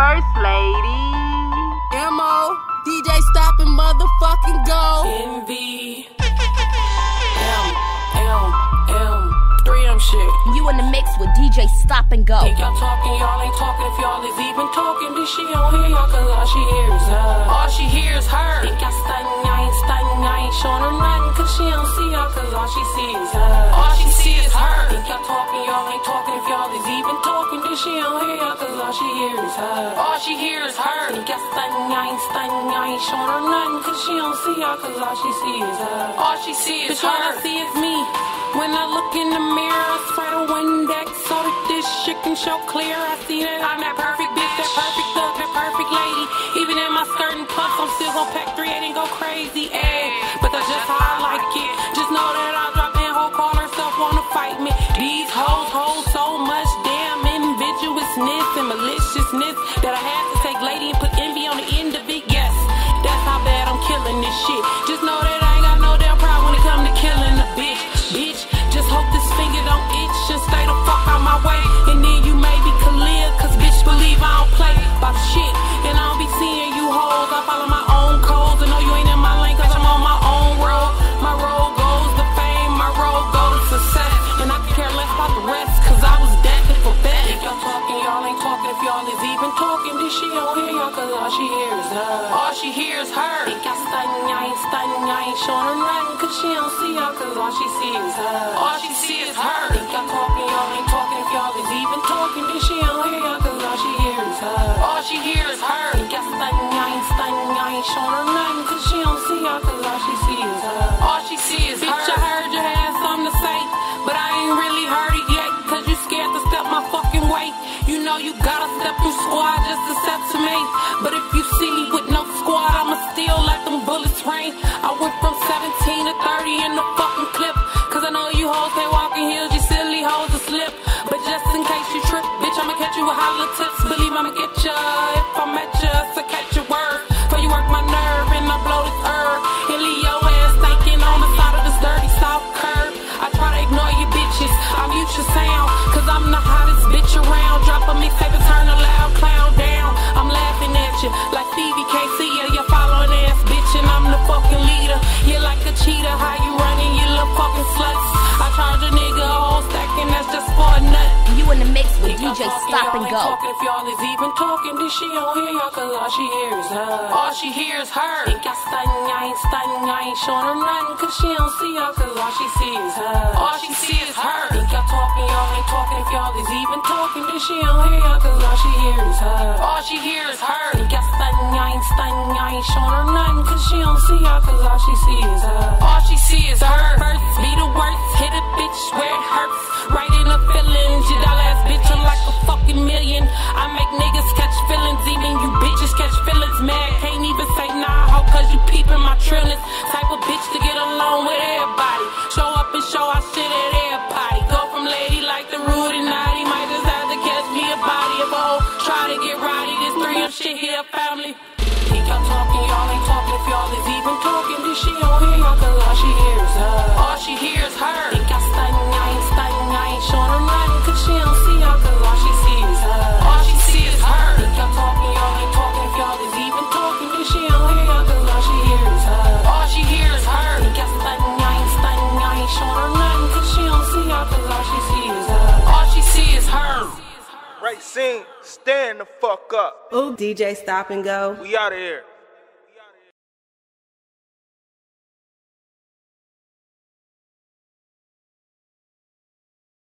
First Lady. MO, DJ stop and motherfucking go. Envy. M, M, M. 3M shit. You in the mix with DJ Stop and Go. Think y'all talking, y'all ain't talking. If y'all is even talking, then she don't hear y'all, cause all she hears her. All she hears her. Think y'all stunning, I ain't stunning, I ain't showing her nothing, cause she don't see y'all, cause all she sees her. All she sees is her. Think y'all talking, y'all ain't talking. If y'all is even talking, then she don't hear cause all she hears is her. All she hears her. Think y'all stunning, I ain't stunning, I ain't showing her nothing, cause she don't see y'all, cause all she sees is her. All she sees is her. All I see is me. When I look in the mirror, I spread a Windex so that this shit can show clear. I see that I'm that perfect bitch, that perfect thug, that perfect lady. Even in my skirt and puffs, I'm still gon' pack 3 and go crazy, ayy. But that's just how I like it. Just know that I drop in whole call herself wanna fight me. These hoes hold is her. Think y'all stunning, I ain't stunning, I ain't showing her nothing, cause she don't see y'all, cause all she sees is her. All she sees is her. Think y'all talking, y'all ain't talking. If y'all is even You know you gotta step through squad just to step to me. But if you see me with no squad, I'ma still let them bullets rain. I went from 17 to 30 in the fucking clip. Cause I know you hoes can't walk in heels, you silly hoes will slip. But just in case you trip, bitch, I'ma catch you with hollow tips. Believe I'ma get ya DJ talking, Stop y'all and ain't Go. Talking, if y'all is even talking, then she don't hear y'all, cause all she hears her. All she hears her. Think y'all stunning, I ain't stunning, I ain't showing her nothing, cause she don't see y'all, cause all she sees is her. All she sees is her. Think y'all talking, y'all ain't talking, if y'all is even talking, then she don't hear y'all, cause all she hears her. All she hears her. Think y'all stunning, I ain't stunning, I ain't showing her nothing, cause she don't see y'all, cause all she sees her. All she sees is her. She don't hear y'all, cause all she hears is her. All she hears is her. Think y'all stunning, I ain't stunning, I ain't showing her nothing, cause she don't see y'all, cause all she sees is her. All she sees is her. Think y'all talking, y'all ain't talking. If y'all is even talking, then she don't hear y'all, cause all she hears is her. All she hears is her. Think y'all stunning, I ain't stunning, I ain't showing her nothing, cause she don't see y'all, cause all she sees is her. All she sees is her. Right scene, stand the fuck up. Ooh, DJ stop and go. We out of here.